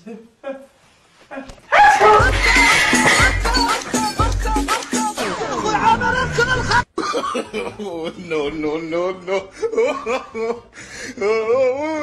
Oh, no, no, no, no. Oh, oh,